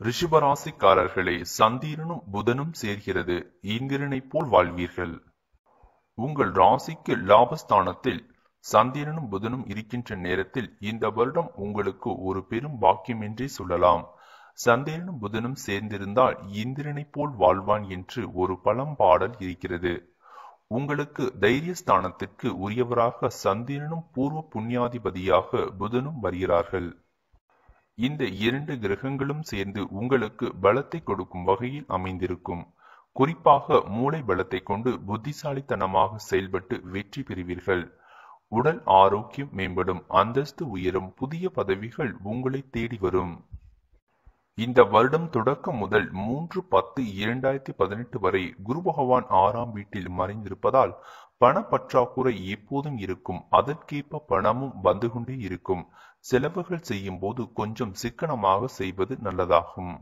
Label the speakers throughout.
Speaker 1: ரிஷபராசிக்காரர்களே சந்திரனும் புதனும் சேர்கிறது. இந்திரனைப் போல் வாழ்வீர்கள். உங்கள் ராசிக்கு லாபஸ்தானத்தில் சந்திரனும் புதனும் இருக்கின்ற நேரத்தில் இந்த வருடம் உங்களுக்கு ஒரு பெரும் பாக்கியம் என்றே சொல்லலாம் சந்திரனும் புதனும் சேர்ந்திருந்தால் இந்திரனைப் போல் வாழ்வான் என்று ஒரு பழம்பாடல் இருக்கிறது. உங்களுக்கு தைரியஸ்தானத்திற்கு உரியவராக சந்திரனும் பூர்வ புண்ணியாதிபதியாக புதனும் வருகிறார்கள். இந்த இரண்டு கிரகங்களும் சேர்ந்து உங்களுக்கு பலத்தை கொடுக்கும் வகையில் அமைந்திருக்கும். குறிப்பாக மூளை பலத்தை கொண்டு புத்திசாலித்தனமாக செயல்பட்டு வெற்றி பெறுவீர்கள். உடல் ஆரோக்கியம் மேம்படும். அந்தஸ்து உயரும். புதிய பதவிகள் உங்களை தேடி வரும். இந்த வருடம் தொடக்கம் முதல் மூன்று பத்து இரண்டாயிரத்தி பதினெட்டு வரை குரு பகவான் ஆறாம் வீட்டில் மறைந்திருப்பதால் பண பற்றாக்குறை எப்போதும் இருக்கும். அதற்கேற்ப பணமும் வந்து கொண்டே இருக்கும். செலவுகள் செய்யும் போது கொஞ்சம் சிக்கனமாக செய்வது நல்லதாகும்.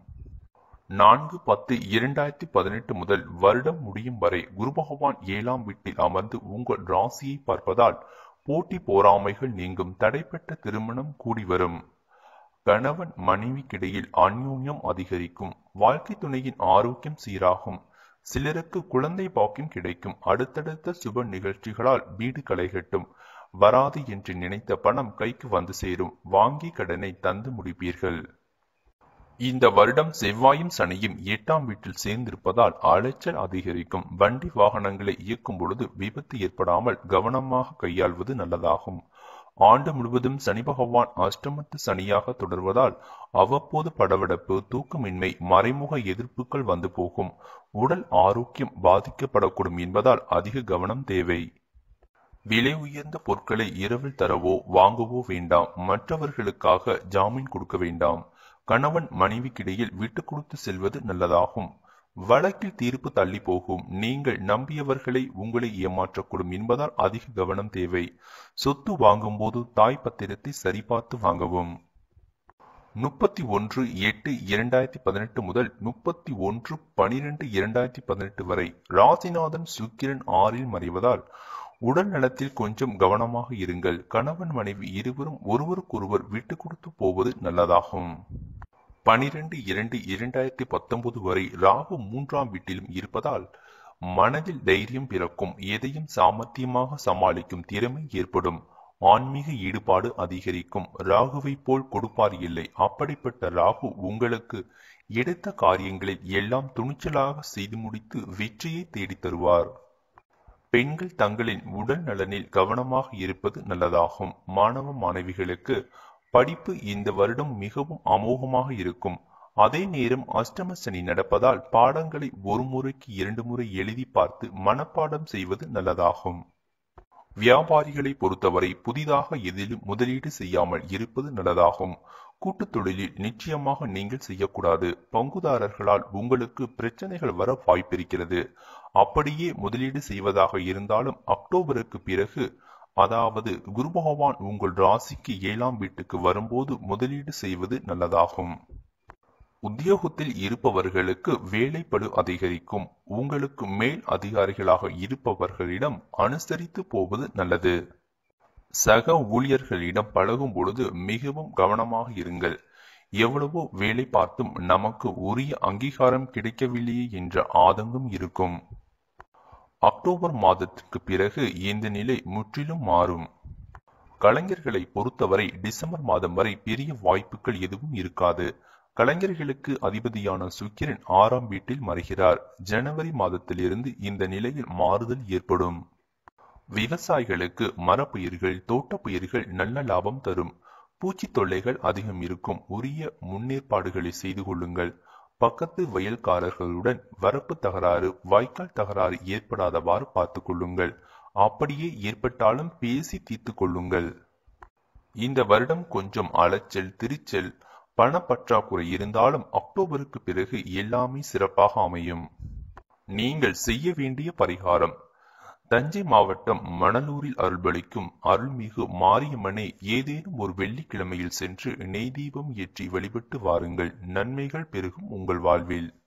Speaker 1: நான்கு பத்து இரண்டாயிரத்தி பதினெட்டு முதல் வருடம் முடியும் வரை குரு பகவான் ஏழாம் வீட்டில் அமர்ந்து உங்கள் ராசியை பார்ப்பதால் போட்டி போராமைகள் நீங்கும். தடைப்பட்ட திருமணம் கூடி வரும். கணவன் மனைவிக்கிடையில் அந்யோன்யம் அதிகரிக்கும். வாழ்க்கை துணையின் ஆரோக்கியம் சீராகும். சிலருக்கு குழந்தை பாக்கியம் கிடைக்கும். அடுத்தடுத்த சுப நிகழ்ச்சிகளால் வீடு களைகட்டும் வராது என்று நினைத்த பணம் கைக்கு வந்து சேரும். வாங்கி கடனை தந்து முடிப்பீர்கள். இந்த வருடம் செவ்வாயும் சனியும் எட்டாம் வீட்டில் சேர்ந்திருப்பதால் அலைச்சல் அதிகரிக்கும். வண்டி வாகனங்களை இயக்கும் பொழுது விபத்து ஏற்படாமல் கவனமாக கையாள்வது நல்லதாகும். ஆண்டு முழுவதும் சனி பகவான் அஷ்டமத்து சனியாக தொடர்வதால் அவ்வப்போது படபடப்பு தூக்கமின்மை மறைமுக எதிர்ப்புகள் வந்து போகும். உடல் ஆரோக்கியம் பாதிக்கப்படக்கூடும் என்பதால் அதிக கவனம் தேவை. விலை உயர்ந்த பொருட்களை இரவில் தரவோ வாங்கவோ வேண்டாம். மற்றவர்களுக்காக ஜாமீன் கொடுக்க வேண்டாம். கணவன் மனைவிக்கிடையில் விட்டு கொடுத்து செல்வது நல்லதாகும். வழக்கில் தீர்ப்பு தள்ளி போகும். நீங்கள் நம்பியவர்களை உங்களை ஏமாற்றக்கூடும் என்பதால் அதிக கவனம் தேவை. சொத்து வாங்கும்போது தாய் பத்திரத்தை சரிபார்த்து வாங்கவும். முப்பத்தி ஒன்று எட்டு இரண்டாயிரத்தி பதினெட்டு முதல் முப்பத்தி ஒன்று பனிரெண்டு இரண்டாயிரத்தி பதினெட்டு வரை ராசிநாதன் சுக்கிரன் ஆறில் மறைவதால் உடல் நலத்தில் கொஞ்சம் கவனமாக இருங்கள். கணவன் மனைவி இருவரும் ஒருவருக்கொருவர் விட்டு கொடுத்து போவது நல்லதாகும். பனிரெண்டு இரண்டு இரண்டாயிரத்தி பத்தொன்பது வரை ராகு மூன்றாம் வீட்டிலும் இருப்பதால் மனதில் தைரியம் பிறக்கும். எதையும் சாமர்த்தியமாக சமாளிக்கும் திறமை ஏற்படும். ஆன்மீக ஈடுபாடு அதிகரிக்கும். ராகுவை போல் கொடுப்பார் இல்லை. அப்படிப்பட்ட ராகு உங்களுக்கு எடுத்த காரியங்களில் எல்லாம் துணிச்சலாக செய்து முடித்து வெற்றியை தேடித் தருவார். பெண்கள் தங்களின் உடல் நலனில் கவனமாக இருப்பது நல்லதாகும். மாணவ மாணவிகளுக்கு படிப்பு இந்த வருடம் மிகவும் அமோகமாக இருக்கும். அதே நேரம் அஷ்டம சனி நடப்பதால் பாடங்களை ஒரு முறைக்கு இரண்டு முறை எழுதி பார்த்து மனப்பாடம் செய்வது நல்லதாகும். வியாபாரிகளை பொறுத்தவரை புதிதாக எதிலும் முதலீடு செய்யாமல் இருப்பது நல்லதாகும். கூட்டுத் தொழிலில் நிச்சயமாக நீங்கள் செய்யக்கூடாது. பங்குதாரர்களால் உங்களுக்கு பிரச்சனைகள் வர வாய்ப்பிருக்கிறது. அப்படியே முதலீடு செய்வதாக இருந்தாலும் அக்டோபருக்கு பிறகு அதாவது குரு பகவான் உங்கள் ராசிக்கு ஏழாம் வீட்டுக்கு வரும்போது முதலீடு செய்வது நல்லதாகும். உத்தியோகத்தில் இருப்பவர்களுக்கு வேலைப்படு அதிகரிக்கும். உங்களுக்கு மேல் அதிகாரிகளாக இருப்பவர்களிடம் அனுசரித்து போவது நல்லது. சக ஊழியர்களிடம் பழகும் பொழுது மிகவும் கவனமாக இருங்கள். எவ்வளவோ வேலை பார்த்தும் நமக்கு உரிய அங்கீகாரம் கிடைக்கவில்லையே என்ற ஆதங்கம் இருக்கும். அக்டோபர் மாதத்திற்கு பிறகு இந்த நிலை முற்றிலும் மாறும். கலைஞர்களை பொறுத்தவரை டிசம்பர் மாதம் வரை பெரிய வாய்ப்புகள் எதுவும் இருக்காது. கலைஞர்களுக்கு அதிபதியான சுக்கிரன் ஆறாம் வீட்டில் மறைகிறார். ஜனவரி மாதத்திலிருந்து இந்த நிலையில் மாறுதல் ஏற்படும். விவசாயிகளுக்கு மரப்பயிர்கள் தோட்டப்பயிர்கள் நல்ல லாபம் தரும். பூச்சி தொல்லைகள் அதிகம் இருக்கும். உரிய முன்னேற்பாடுகளை செய்து கொள்ளுங்கள். பக்கத்து வயல்காரர்களுடன் வரப்பு தகராறு வாய்க்கால் தகராறு ஏற்படாதவாறு பார்த்துக் கொள்ளுங்கள். அப்படியே ஏற்பட்டாலும் பேசி தீர்த்து கொள்ளுங்கள். இந்த வருடம் கொஞ்சம் அலைச்சல் திருச்சல் பணப்பற்றாக்குறை இருந்தாலும் அக்டோபருக்கு பிறகு எல்லாமே சிறப்பாக அமையும். நீங்கள் செய்ய வேண்டிய பரிகாரம் தஞ்சை மாவட்டம் மணலூரில் அருள்பளிக்கும் அருள்மிகு மாரியம்மனை ஏதேனும் ஒரு வெள்ளிக்கிழமையில் சென்று நெய் தீபம் ஏற்றி வழிபட்டு வாருங்கள். நன்மைகள் பெருகும் உங்கள் வாழ்வில்.